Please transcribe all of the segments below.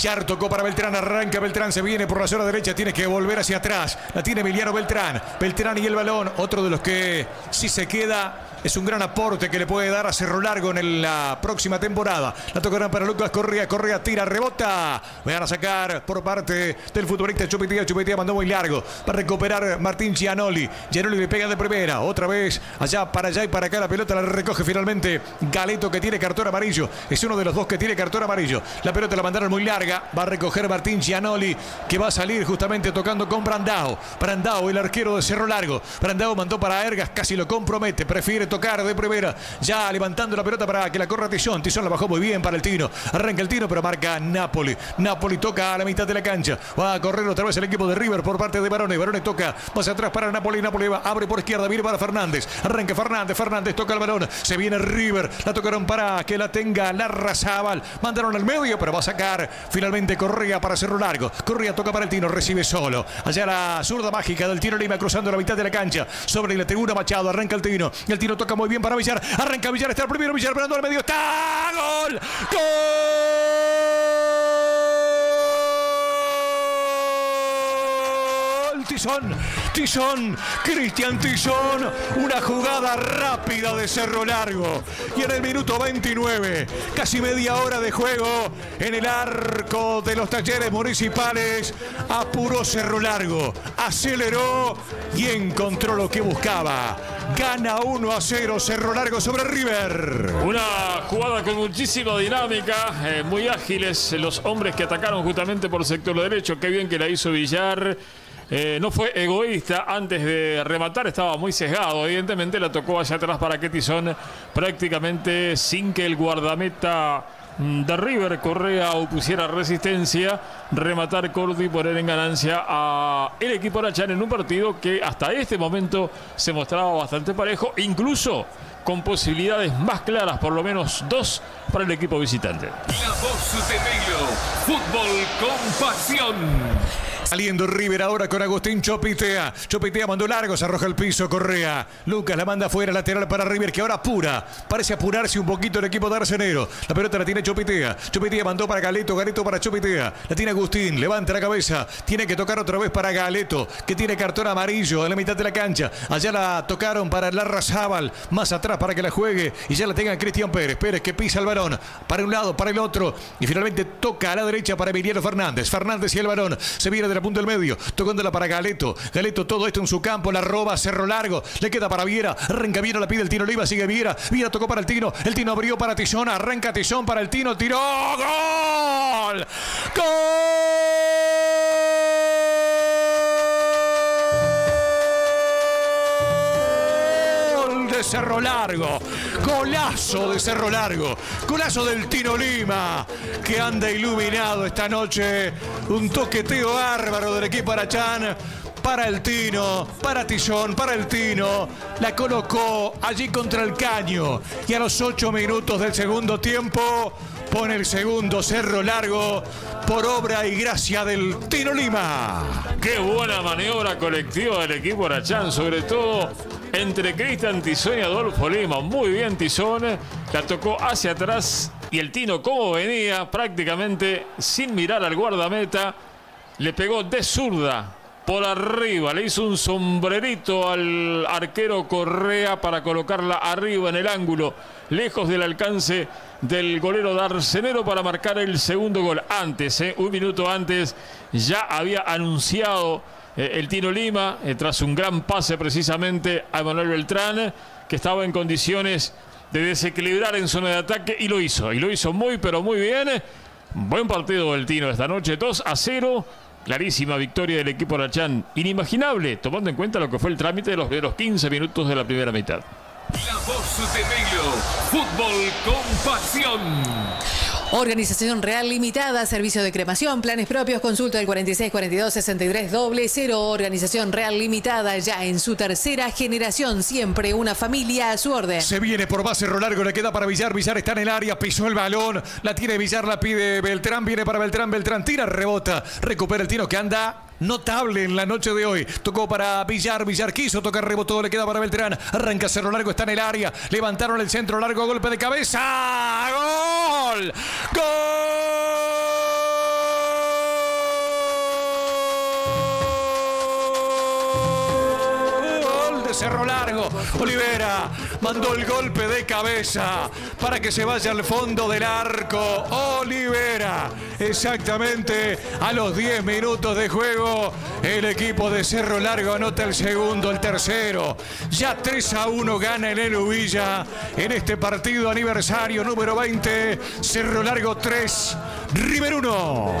Villar tocó para Beltrán, arranca Beltrán, se viene por la zona derecha, tiene que volver hacia atrás. La tiene Emiliano Beltrán. Beltrán y el balón, otro de los que si se queda es un gran aporte que le puede dar a Cerro Largo en la próxima temporada. La tocarán para Lucas Correa. Correa tira, rebota. Van a sacar por parte del futbolista Chupitia. Chupitia mandó muy largo. para recuperar Martín Gianoli. Gianoli le pega de primera. Otra vez allá para allá y para acá. La pelota la recoge finalmente Galeto que tiene cartón amarillo. Es uno de los dos que tiene cartón amarillo. La pelota la mandaron muy larga. Va a recoger Martín Gianoli que va a salir justamente tocando con Brandao. Brandao, el arquero de Cerro Largo. Brandao mandó para Ergas. Casi lo compromete. Prefiere tocar de primera. Ya levantando la pelota para que la corra Tizón. Tizón la bajó muy bien para el Tino. Arranca el Tino, pero marca Napoli. Napoli toca a la mitad de la cancha. Va a correr otra vez el equipo de River por parte de Barone. Barone toca más atrás para Napoli. Napoli va, abre por izquierda. Viene para Fernández. Arranca Fernández. Fernández toca el balón. Se viene River. La tocaron para que la tenga Larrazábal. Mandaron al medio, pero va a sacar finalmente Correa para Cerro Largo. Correa toca para el Tino. Recibe solo. Allá la zurda mágica del Tino Lima cruzando la mitad de la cancha. Sobre la tribuna Machado. Arranca el Tino. El Tino toca muy bien para Villar. Arranca Villar, está el primero Villar, esperando al medio. ¡Está! ¡Gol! ¡Gol! Tizón, Tizón, Cristian Tizón, una jugada rápida de Cerro Largo. Y en el minuto 29, casi media hora de juego en el arco de los talleres municipales, apuró Cerro Largo, aceleró y encontró lo que buscaba. Gana 1 a 0 Cerro Largo sobre River. Una jugada con muchísima dinámica, eh, muy ágiles los hombres que atacaron justamente por el sector derecho. Qué bien que la hizo Villar. Eh, no fue egoísta antes de rematar, estaba muy sesgado. Evidentemente la tocó hacia atrás para que Tizón prácticamente sin que el guardameta mm, de River Correa opusiera resistencia, rematar corto y poner en ganancia a el equipo Arachán en un partido que hasta este momento se mostraba bastante parejo, incluso con posibilidades más claras, por lo menos dos para el equipo visitante. La voz de fútbol con pasión. Saliendo River ahora con Agustín Chopitea. Chopitea mandó largo, se arroja el piso, Correa. Lucas la manda fuera, lateral para River, que ahora apura. Parece apurarse un poquito el equipo de Arcenero. La pelota la tiene Chopitea. Chopitea mandó para Galeto, Galeto para Chopitea. La tiene Agustín, levanta la cabeza. Tiene que tocar otra vez para Galeto, que tiene cartón amarillo en la mitad de la cancha. Allá la tocaron para Larra Zabal, más atrás para que la juegue. Y ya la tenga Cristian Pérez. Pérez que pisa el varón. Para un lado, para el otro. Y finalmente toca a la derecha para Emiliano Fernández. Fernández y el varón. Se viene de la punta del medio, tocándola para Galeto. Galeto todo esto en su campo, la roba, cerro largo, le queda para Viera, arranca Viera, la pide el Tino Oliva, sigue Viera, Viera tocó para el Tino, el Tino abrió para Tizón, arranca Tizón para el Tino, tiró, gol. Cerro Largo. Golazo de Cerro Largo. Golazo del Tino Lima, que anda iluminado esta noche. Un toqueteo bárbaro del equipo Arachán. Para el Tino, para Tizón, para el Tino. La colocó allí contra el caño. Y a los ocho minutos del segundo tiempo pone el segundo cerro largo por obra y gracia del Tino Lima. Qué buena maniobra colectiva del equipo Arachán, sobre todo entre Cristian Tizón y Adolfo Lima. Muy bien Tizón, la tocó hacia atrás y el Tino como venía prácticamente sin mirar al guardameta, le pegó de zurda por arriba, le hizo un sombrerito al arquero Correa para colocarla arriba en el ángulo, lejos del alcance del golero Darcenero para marcar el segundo gol. Antes, eh, un minuto antes, ya había anunciado eh, el Tino Lima, eh, tras un gran pase precisamente a Manuel Beltrán, que estaba en condiciones de desequilibrar en zona de ataque y lo hizo. Y lo hizo muy, pero muy bien. Buen partido del Tino esta noche, 2 a 0. Clarísima victoria del equipo Arachán. Inimaginable, tomando en cuenta lo que fue el trámite de los, los 15 minutos de la primera mitad. La voz de Melo, fútbol con pasión. Organización Real Limitada, servicio de cremación, planes propios, consulta del 4642 63 0. Organización Real Limitada, ya en su tercera generación, siempre una familia a su orden. Se viene por base largo, le queda para Villar, Villar está en el área, pisó el balón, la tiene Villar, la pide Beltrán, viene para Beltrán, Beltrán tira, rebota, recupera el tiro que anda notable en la noche de hoy. Tocó para Villar, Villar quiso tocar, rebotó, le queda para Beltrán. Arranca Cerro Largo, está en el área. Levantaron el centro largo, golpe de cabeza. ¡Gol! ¡Gol! Cerro Largo. Olivera mandó el golpe de cabeza para que se vaya al fondo del arco. Olivera, exactamente a los 10 minutos de juego, el equipo de Cerro Largo anota el segundo, el tercero. Ya 3 a 1 gana el Villa en este partido aniversario número 20. Cerro Largo 3, River 1.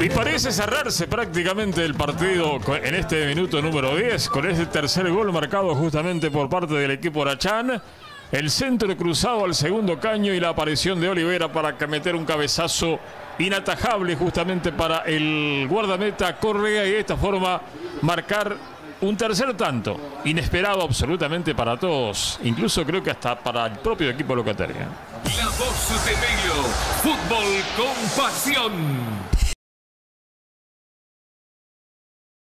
Y parece cerrarse prácticamente el partido en este minuto número 10 con ese tercer gol marcado justamente por parte del equipo Arachán. El centro cruzado al segundo caño y la aparición de Olivera para meter un cabezazo inatajable justamente para el guardameta Correa y de esta forma marcar un tercer tanto, inesperado absolutamente para todos, incluso creo que hasta para el propio equipo locatario. La voz de Melo, fútbol con pasión.